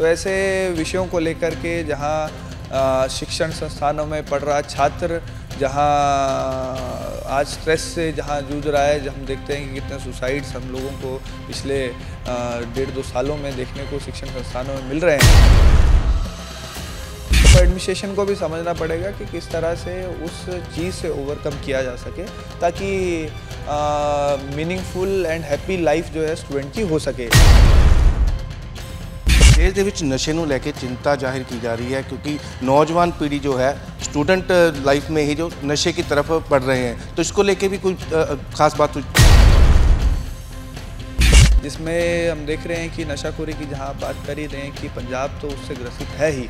तो ऐसे विषयों को लेकर के जहाँ शिक्षण संस्थानों में पढ़ रहा छात्र, जहाँ आज स्ट्रेस से जहाँ जूझ रहा है जब हम देखते हैं कि कितने सुसाइड्स हम लोगों को पिछले डेढ़ दो सालों में देखने को शिक्षण संस्थानों में मिल रहे हैं। तो एडमिनिस्ट्रेशन को भी समझना पड़ेगा कि किस तरह से उस चीज़ से ओवरकम किया जा सके, ताकि मीनिंगफुल एंड हैप्पी लाइफ जो है स्टूडेंट की हो सके। ਦੇਸ਼ ਦੇ ਵਿੱਚ ਨਸ਼ੇ ਨੂੰ ਲੈ ਕੇ ਚਿੰਤਾ ਜ਼ਾਹਿਰ की जा रही है क्योंकि नौजवान पीढ़ी जो है स्टूडेंट लाइफ में ही जो नशे की तरफ बढ़ रहे हैं तो इसको लेके भी कोई खास बात जिसमें हम देख रहे हैं कि नशाखोरी की जहां बात कर ही रहे हैं कि पंजाब तो उससे ग्रसित है ही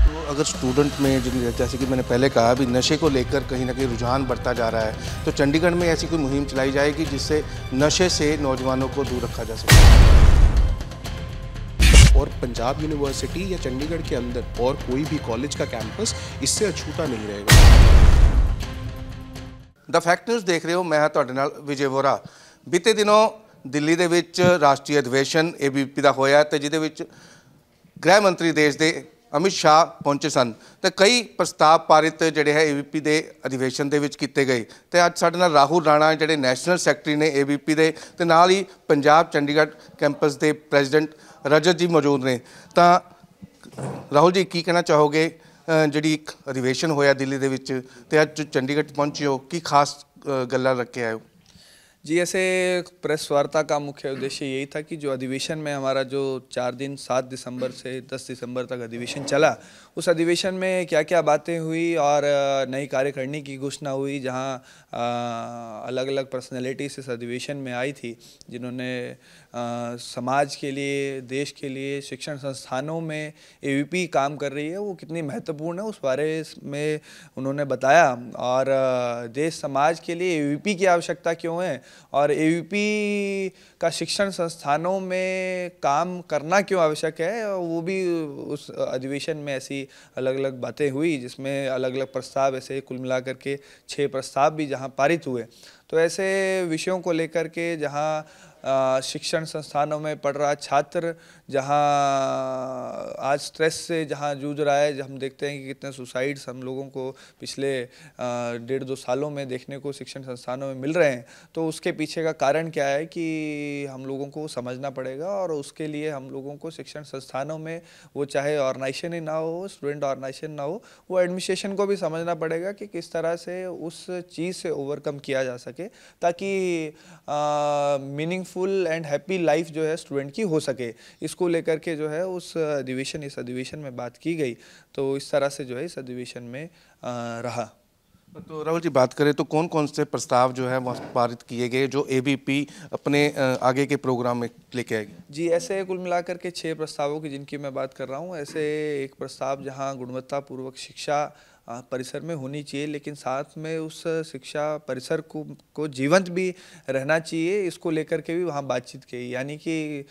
तो अगर स्टूडेंट में जैसे कि मैंने पहले कहा भी नशे को लेकर कहीं ना कहीं रुझान बढ़ता जा रहा है तो चंडीगढ़ में ऐसी कोई मुहिम चलाई जाएगी जिससे नशे से नौजवानों को दूर रखा जा सके और पंजाब यूनिवर्सिटी या चंडीगढ़ के अंदर और कोई भी कॉलेज का कैंपस इससे अछूता नहीं रहेगा ਦ ਫੈਕਟ ਨਿਊਜ਼ ਦੇਖ ਰਹੇ ਹੋ ਮੈਂ ਹਾਂ ਤੁਹਾਡੇ ਨਾਲ ਵਿਜੇ ਵੋਰਾ ਬੀਤੇ ਦਿਨੋਂ ਦਿੱਲੀ ਦੇ ਵਿੱਚ ਰਾਸ਼ਟਰੀ ਅਧਿਵੇਸ਼ਨ ਏਬੀਪੀ ਦਾ ਹੋਇਆ ਤੇ ਜਿਹਦੇ ਵਿੱਚ ਗ੍ਰਹਿ ਮੰਤਰੀ ਦੇਸ਼ ਦੇ ਅਮਿਤ ਸ਼ਾਹ ਪਹੁੰਚੇ ਸਨ ਤੇ ਕਈ ਪ੍ਰਸਤਾਵ ਪਾਰਿਤ ਜਿਹੜੇ ਹੈ ਏਬੀਪੀ ਦੇ ਅਧਿਵੇਸ਼ਨ ਦੇ ਵਿੱਚ ਕੀਤੇ ਗਏ ਤੇ ਅੱਜ ਸਾਡੇ ਨਾਲ ਰਾਹੁਲ ਰਾਣਾ ਜਿਹੜੇ ਨੈਸ਼ਨਲ ਸੈਕਟਰੀ ਨੇ ਏਬੀਪੀ ਦੇ ਤੇ ਨਾਲ ਹੀ ਪੰਜਾਬ ਚੰਡੀਗੜ੍ਹ ਕੈਂਪਸ ਦੇ ਪ੍ਰੈਜ਼ੀਡੈਂਟ ਰਜਤ ਜੀ ਮੌਜੂਦ ਨੇ। ਤਾਂ ਰਾਹੁਲ ਜੀ, ਕੀ ਕਹਿਣਾ ਚਾਹੋਗੇ ਜਿਹੜੀ ਇੱਕ ਅਧਿਵੇਸ਼ਨ ਹੋਇਆ ਦਿੱਲੀ ਦੇ ਵਿੱਚ ਤੇ ਅੱਜ ਚੰਡੀਗੜ੍ਹ ਪਹੁੰਚੇ ਹੋ, ਕੀ ਖਾਸ ਗੱਲਾਂ ਰੱਖ ਕੇ जी, ऐसे प्रेस वार्ता का मुख्य उद्देश्य यही था कि जो अधिवेशन में हमारा जो चार दिन, सात दिसंबर से दस दिसंबर तक अधिवेशन चला, उस अधिवेशन में क्या क्या बातें हुई और नई कार्यकारिणी की घोषणा हुई, जहाँ अलग अलग पर्सनैलिटीज इस अधिवेशन में आई थी, जिन्होंने समाज के लिए, देश के लिए, शिक्षण संस्थानों में एवीपी काम कर रही है, वो कितनी महत्वपूर्ण है, उस बारे में उन्होंने बताया और देश, समाज के लिए एवीपी की आवश्यकता क्यों है और ए का शिक्षण संस्थानों में काम करना क्यों आवश्यक है, वो भी उस अधिवेशन में ऐसी अलग अलग बातें हुई, जिसमें अलग अलग प्रस्ताव ऐसे कुल मिलाकर के छः प्रस्ताव भी जहाँ पारित हुए। तो ऐसे विषयों को लेकर के जहाँ शिक्षण संस्थानों में पढ़ रहा छात्र जहाँ आज स्ट्रेस से जहाँ जूझ रहा है, हम देखते हैं कि कितने सुसाइड्स हम लोगों को पिछले डेढ़ दो सालों में देखने को शिक्षण संस्थानों में मिल रहे हैं। तो उसके पीछे का कारण क्या है कि हम लोगों को समझना पड़ेगा और उसके लिए हम लोगों को शिक्षण संस्थानों में वो चाहे ऑर्गेनाइजेशन ही ना हो स्टूडेंट ऑर्गेनाइजेशन ना हो, वो एडमिनिस्ट्रेशन को भी समझना पड़ेगा कि किस तरह से उस चीज़ से ओवरकम किया जा सके ताकि मीनिंगफुल एंड हैप्पी लाइफ जो है स्टूडेंट की हो सके। इसको लेकर के जो है उस अधिवेशन इस अधिवेशन में बात की गई तो इस तरह से जो है इस अधिवेशन में रहा। तो राहुल जी बात करें तो कौन कौन से प्रस्ताव जो है वहाँ पारित किए गए जो एबीपी अपने आगे के प्रोग्राम में लेके आएगी? जी ऐसे कुल मिलाकर के छः प्रस्तावों की जिनकी मैं बात कर रहा हूँ ऐसे एक प्रस्ताव जहाँ गुणवत्तापूर्वक शिक्षा परिसर में होनी चाहिए, लेकिन साथ में उस शिक्षा परिसर को को जीवंत भी रहना चाहिए, इसको लेकर के भी वहाँ बातचीत की। यानी कि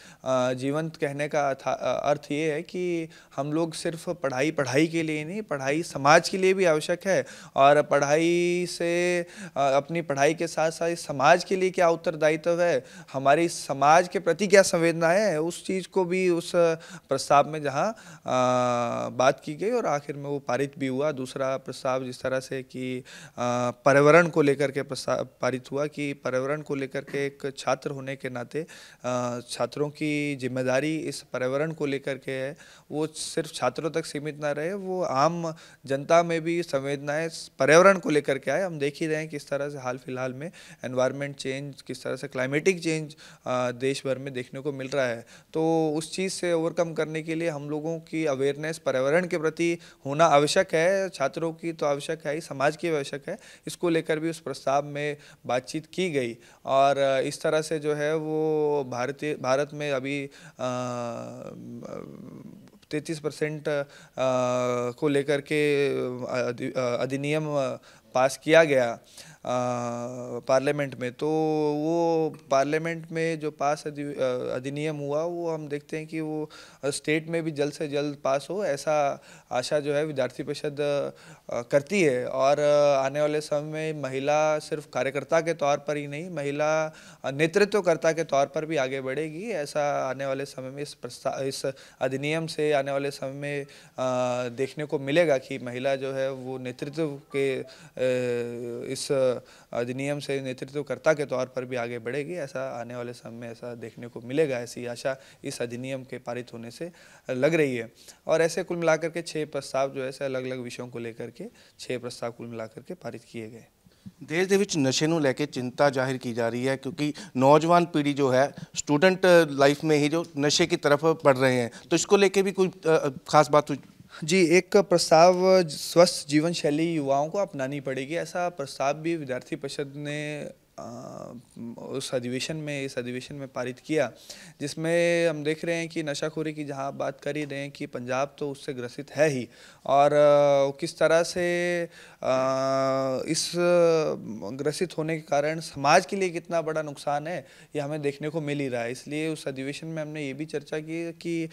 जीवंत कहने का अर्थ ये है कि हम लोग सिर्फ़ पढ़ाई पढ़ाई के लिए नहीं, पढ़ाई समाज के लिए भी आवश्यक है। और पढ़ाई से अपनी पढ़ाई के साथ साथ समाज के लिए क्या उत्तरदायित्व है? हमारी समाज के प्रति क्या संवेदना है? उस चीज़ को भी उस प्रस्ताव में जहाँ बात की गई और आखिर में वो पारित भी हुआ, दूसरा दूसरा प्रस्ताव जिस तरह से कि पर्यावरण को लेकर के प्रस्ताव पारित हुआ कि पर्यावरण को लेकर के एक छात्र होने के नाते छात्रों की ज़िम्मेदारी इस पर्यावरण को लेकर के है। वो सिर्फ़ छात्रों तक सीमित ना रहे, वो आम जनता में भी संवेदनाएँ पर्यावरण को लेकर के आए। हम देख ही रहे हैं किस तरह से हाल फ़िलहाल में एनवायरनमेंट चेंज किस तरह से क्लाइमेटिक चेंज देश भर में देखने को मिल रहा है। तो उस चीज़ से ओवरकम करने के लिए हम लोगों की अवेयरनेस पर्यावरण के प्रति होना आवश्यक है। छात्र छात्रों की तो आवश्यक है ही, समाज की आवश्यक है। इसको लेकर भी उस प्रस्ताव में बातचीत की गई और इस तरह से जो है वो भारतीय, भारत में अभी तैतीस परसेंट को लेकर के अधिनियम पास किया गया। पार्लियामेंट में। तो वो पार्लियामेंट में जो पास अधिनियम हुआ, वो हम देखते हैं कि वो स्टेट में भी जल्द से जल्द पास हो, ऐसा आशा जो है विद्यार्थी परिषद करती है। और आने वाले समय में महिला सिर्फ़ कार्यकर्ता के तौर पर ही नहीं, महिला नेतृत्वकर्ता के तौर पर भी आगे बढ़ेगी, ऐसा आने वाले समय में इस प्रस्ताव इस अधिनियम से आने वाले समय में देखने को मिलेगा कि महिला जो है वो नेतृत्व के इस अधिनियम से नेतृत्वकर्ता के तौर पर भी आगे बढ़ेगी ऐसा आने वाले समय में ऐसा देखने को मिलेगा ऐसी आशा इस अधिनियम के पारित होने से लग रही है और ऐसे कुल मिलाकर के छः प्रस्ताव जो है अलग अलग विषयों को लेकर के छः प्रस्ताव कुल मिलाकर के पारित किए गए ਦੇਸ਼ ਦੇ ਵਿੱਚ ਨਸ਼ੇ ਨੂੰ ਲੈ ਕੇ ਚਿੰਤਾ ਜ਼ਾਹਿਰ की जा रही है क्योंकि नौजवान पीढ़ी जो है स्टूडेंट लाइफ में ही जो नशे की तरफ बढ़ रहे हैं तो इसको लेके भी कोई खास बात जी, एक प्रस्ताव स्वस्थ जीवन शैली युवाओं को अपनानी पड़ेगी, ऐसा प्रस्ताव भी विद्यार्थी परिषद ने उस अधिवेशन में, इस अधिवेशन में पारित किया, जिसमें हम देख रहे हैं कि नशाखोरी की जहाँ बात कर ही रहे हैं कि पंजाब तो उससे ग्रसित है ही। और किस तरह से इस ग्रसित होने के कारण समाज के लिए कितना बड़ा नुकसान है, ये हमें देखने को मिल ही रहा है। इसलिए उस अधिवेशन में हमने ये भी चर्चा की कि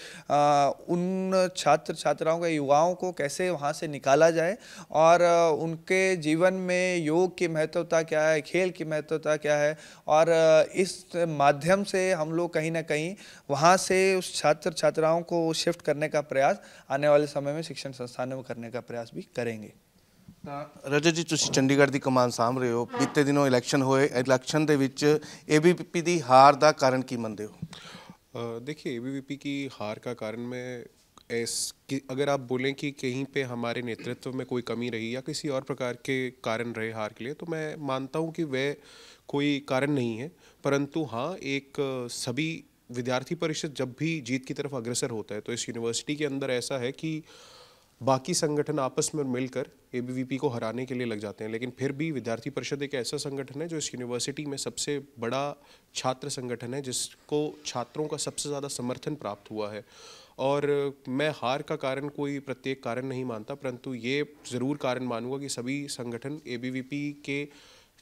उन छात्र छात्राओं का, युवाओं को कैसे वहाँ से निकाला जाए, और उनके जीवन में योग की महत्वता क्या है, खेल की महत्व महत्वता क्या है और इस माध्यम से हम लोग कहीं ना कहीं वहाँ से उस छात्र छात्राओं को शिफ्ट करने का प्रयास आने वाले समय में शिक्षण संस्थानों में करने का प्रयास भी करेंगे ਰਜਤ ਜੀ ਤੁਸੀਂ ਚੰਡੀਗੜ੍ਹ ਦੀ ਕਮਾਨ ਸਾਂਭ ਰਹੇ ਹੋ ਬੀਤੇ ਦਿਨੋਂ ਇਲੈਕਸ਼ਨ ਹੋਏ ਇਲੈਕਸ਼ਨ ਦੇ ਵਿੱਚ ਏਬੀਪੀ ਦੀ ਹਾਰ ਦਾ ਕਾਰਨ ਕੀ ਮੰਨਦੇ ਹੋ देखिए एबीवीपी की हार का कारण मैं ऐस कि अगर आप बोलें कि कहीं पे हमारे नेतृत्व में कोई कमी रही या किसी और प्रकार के कारण रहे हार के लिए तो मैं मानता हूँ कि वह कोई कारण नहीं है। परंतु हाँ एक सभी विद्यार्थी परिषद जब भी जीत की तरफ़ अग्रसर होता है तो इस यूनिवर्सिटी के अंदर ऐसा है कि बाकी संगठन आपस में मिलकर एबीवीपी को हराने के लिए लग जाते हैं। लेकिन फिर भी विद्यार्थी परिषद एक ऐसा संगठन है जो इस यूनिवर्सिटी में सबसे बड़ा छात्र संगठन है, जिसको छात्रों का सबसे ज़्यादा समर्थन प्राप्त हुआ है। और मैं हार का कारण कोई प्रत्येक कारण नहीं मानता, परंतु ये ज़रूर कारण मानूँगा कि सभी संगठन एबीवीपी के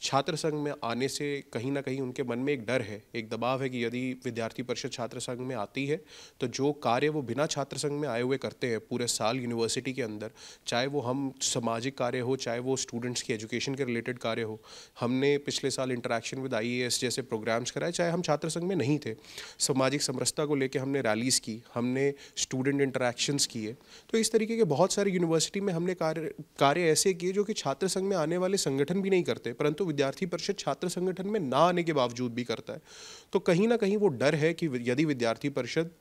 छात्र संघ में आने से कहीं ना कहीं उनके मन में एक डर है, एक दबाव है कि यदि विद्यार्थी परिषद छात्र संघ में आती है तो जो कार्य वो बिना छात्र संघ में आए हुए करते हैं पूरे साल यूनिवर्सिटी के अंदर, चाहे वो हम सामाजिक कार्य हो, चाहे वो स्टूडेंट्स की एजुकेशन के रिलेटेड कार्य हो, हमने पिछले साल इंटरेक्शन विद आईएएस जैसे प्रोग्राम्स कराए, चाहे हम छात्र संघ में नहीं थे। सामाजिक समरसता को लेकर हमने रैलीज़ की, हमने स्टूडेंट इंटरेक्शंस किए। तो इस तरीके के बहुत सारे यूनिवर्सिटी में हमने कार्य कार्य ऐसे किए जो कि छात्र संघ में आने वाले संगठन भी नहीं करते, परंतु विद्यार्थी परिषद छात्र संगठन में ना आने के बावजूद भी करता है। तो कहीं ना कहीं वो डर है कि यदि विद्यार्थी परिषद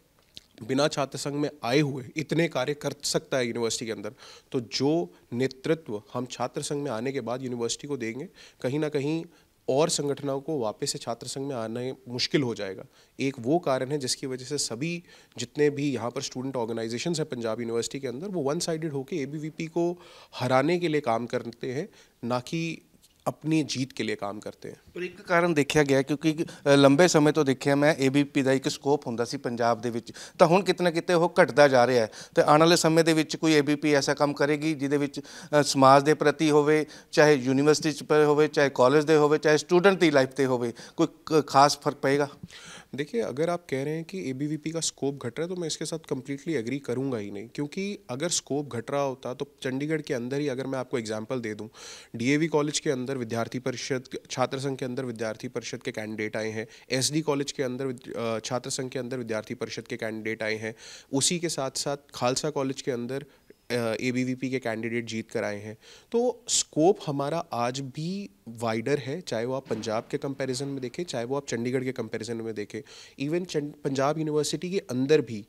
बिना छात्र संघ में आए हुए इतने कार्य कर सकता है यूनिवर्सिटी के अंदर तो जो नेतृत्व हम छात्र संघ में आने के बाद यूनिवर्सिटी को देंगे, कहीं ना कहीं और संगठनों को वापस से छात्र संघ में आना मुश्किल हो जाएगा। एक वो कारण है जिसकी वजह से सभी जितने भी यहाँ पर स्टूडेंट ऑर्गेनाइजेशन हैं पंजाब यूनिवर्सिटी के अंदर, वो वन साइडेड होकर एबीवीपी को हराने के लिए काम करते हैं, ना कि ਆਪਣੀ ਜੀਤ ਕੇ ਲਈ ਕੰਮ ਕਰਦੇ ਹਨ ਪਰ ਇੱਕ ਕਾਰਨ ਦੇਖਿਆ ਗਿਆ ਕਿਉਂਕਿ ਲੰਬੇ ਸਮੇਂ ਤੋਂ ਦੇਖਿਆ ਮੈਂ ਏਬੀਪੀ ਦਾ ਇੱਕ ਸਕੋਪ ਹੁੰਦਾ ਸੀ ਪੰਜਾਬ ਦੇ ਵਿੱਚ ਤਾਂ ਹੁਣ ਕਿਤਨਾ ਕਿਤੇ ਉਹ ਘਟਦਾ ਜਾ ਰਿਹਾ ਹੈ ਤੇ ਆਉਣ ਵਾਲੇ ਸਮੇਂ ਦੇ ਵਿੱਚ ਕੋਈ ਏਬੀਪੀ ਐਸਾ ਕੰਮ ਕਰੇਗੀ ਜਿਹਦੇ ਵਿੱਚ ਸਮਾਜ ਦੇ ਪ੍ਰਤੀ ਹੋਵੇ ਚਾਹੇ ਯੂਨੀਵਰਸਿਟੀ ਚ ਹੋਵੇ ਚਾਹੇ ਕਾਲਜ ਦੇ ਹੋਵੇ ਚਾਹੇ ਸਟੂਡੈਂਟ ਦੀ ਲਾਈਫ ਤੇ ਹੋਵੇ ਕੋਈ ਖਾਸ ਫ਼ਰਕ ਪਏਗਾ देखिए, अगर आप कह रहे हैं कि एबीवीपी का स्कोप घट रहा है तो मैं इसके साथ कम्प्लीटली एग्री करूँगा ही नहीं। क्योंकि अगर स्कोप घट रहा होता तो चंडीगढ़ के अंदर ही अगर मैं आपको एग्ज़ाम्पल दे दूँ डी कॉलेज के अंदर विद्यार्थी परिषद, छात्र संघ के अंदर विद्यार्थी परिषद के कैंडिडेट आए हैं एसडी कॉलेज के अंदर छात्र संघ के अंदर विद्यार्थी परिषद के कैंडिडेट आए हैं, उसी के साथ साथ खालसा कॉलेज के अंदर ए बी के कैंडिडेट जीत कर आए हैं। तो स्कोप हमारा आज भी वाइडर है चाहे वो आप पंजाब के कंपैरिजन में देखें चाहे वो आप चंडीगढ़ के कंपैरिजन में देखें। इवन पंजाब यूनिवर्सिटी के अंदर भी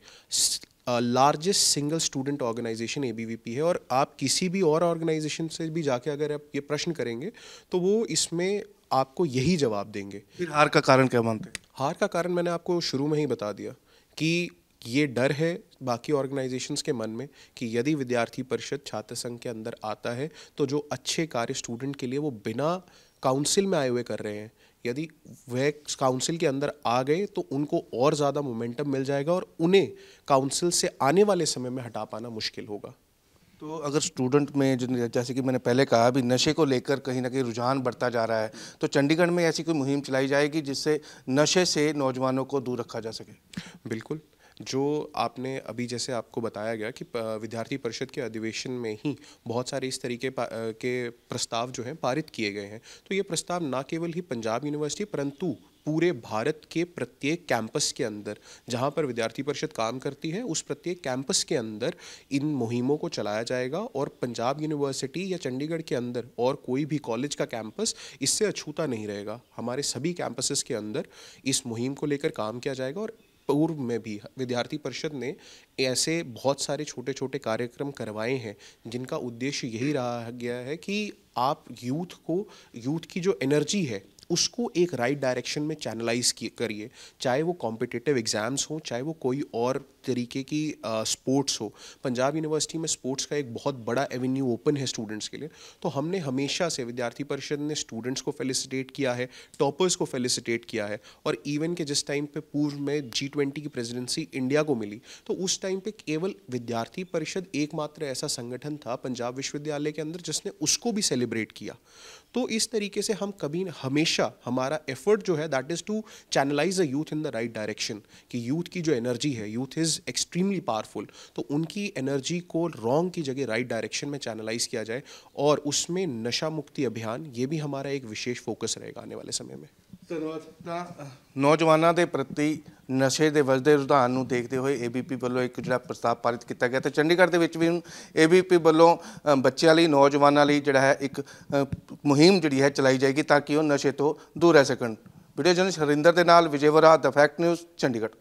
largest single student organisation ABVP है और आप किसी भी और ऑर्गेनाइजेशन से भी जाके अगर आप ये प्रश्न करेंगे तो वो इसमें आपको यही जवाब देंगे। फिर हार का कारण क्या मानते हैं? हार का कारण मैंने आपको शुरू में ही बता दिया कि ये डर है बाकी ऑर्गेनाइजेशंस के मन में कि यदि विद्यार्थी परिषद छात्र संघ के अंदर आता है तो जो अच्छे कार्य स्टूडेंट के लिए वो बिना काउंसिल में आए हुए कर रहे हैं। यदि वह काउंसिल के अंदर आ गए तो उनको और ज़्यादा मोमेंटम मिल जाएगा और उन्हें काउंसिल से आने वाले समय में हटा पाना मुश्किल होगा। तो अगर स्टूडेंट में जो जैसे कि मैंने पहले कहा भी नशे को लेकर कहीं ना कहीं रुझान बढ़ता जा रहा है तो चंडीगढ़ में ऐसी कोई मुहिम चलाई जाएगी जिससे नशे से नौजवानों को दूर रखा जा सके? बिल्कुल। जो आपने अभी जैसे आपको बताया गया कि विद्यार्थी परिषद के अधिवेशन में ही बहुत सारे इस तरीके के प्रस्ताव जो हैं पारित किए गए हैं। तो ये प्रस्ताव ना केवल ही पंजाब यूनिवर्सिटी परंतु पूरे भारत के प्रत्येक कैंपस के अंदर, जहाँ पर विद्यार्थी परिषद काम करती है, उस प्रत्येक कैंपस के अंदर इन मुहिमों को चलाया जाएगा और पंजाब यूनिवर्सिटी या चंडीगढ़ के अंदर और कोई भी कॉलेज का कैंपस इससे अछूता नहीं रहेगा। हमारे सभी कैंपसेस के अंदर इस मुहिम को लेकर काम किया जाएगा और पूर्व में भी विद्यार्थी परिषद ने ऐसे बहुत सारे छोटे छोटे कार्यक्रम करवाए हैं, जिनका उद्देश्य यही रहा गया है कि आप यूथ को, यूथ की जो एनर्जी है उसको एक राइट डायरेक्शन में चैनलाइज करिए। चाहे वो कॉम्पिटिटिव एग्ज़ाम्स हो, चाहे वो कोई और तरीके की स्पोर्ट्स हो। पंजाब यूनिवर्सिटी में स्पोर्ट्स का एक बहुत बड़ा एवेन्यू ओपन है स्टूडेंट्स के लिए। तो हमने हमेशा से विद्यार्थी परिषद ने स्टूडेंट्स को फेलिसिटेट किया है टॉपर्स को फेलिसिटेट किया है। और इवन के जिस टाइम पे पूर्व में जी ट्वेंटी की प्रेसिडेंसी इंडिया को मिली तो उस टाइम पे केवल विद्यार्थी परिषद एकमात्र ऐसा संगठन था पंजाब विश्वविद्यालय के अंदर जिसने उसको भी सेलिब्रेट किया। तो इस तरीके से हम कभी हमेशा हमारा एफर्ट जो है that is to channelise a youth in the right direction कि यूथ की जो एनर्जी है यूथ इज़ एक्सट्रीमली पावरफुल तो उनकी एनर्जी को रॉन्ग की जगह राइट डायरेक्शन में चैनलाइज किया जाए, और उसमें नशा मुक्ति अभियान, ये भी हमारा एक विशेष फोकस रहेगा आने वाले समय में। ਧੰਨਵਾਦ। ਤਾਂ ਨੌਜਵਾਨਾਂ ਦੇ ਪ੍ਰਤੀ ਨਸ਼ੇ ਦੇ ਵੱਧਦੇ ਰੁਝਾਨ ਨੂੰ ਦੇਖਦੇ ਹੋਏ ਏਬੀਪੀ ਵੱਲੋਂ ਇੱਕ ਜਿਹੜਾ ਪ੍ਰਸਤਾਵ ਪਾਰਿਤ ਕੀਤਾ ਗਿਆ ਤੇ ਚੰਡੀਗੜ੍ਹ ਦੇ ਵਿੱਚ ਵੀ ਹੁਣ ਏਬੀਪੀ ਵੱਲੋਂ ਬੱਚਿਆਂ ਲਈ, ਨੌਜਵਾਨਾਂ ਲਈ ਜਿਹੜਾ ਹੈ ਇੱਕ ਮੁਹਿੰਮ ਜਿਹੜੀ ਹੈ ਚਲਾਈ ਜਾਏਗੀ ਤਾਂ ਕਿ ਉਹ ਨਸ਼ੇ ਤੋਂ ਦੂਰ ਰਹਿ ਸਕਣ। ਵੀਡੀਓ ਜਰਨਲਿਸਟ ਹਰਿੰਦਰ ਦੇ ਨਾਲ, ਵਿਜੇ ਵਰਾ ਦ ਫੈਕਟ ਨਿਊਜ਼ ਚੰਡੀਗੜ੍ਹ।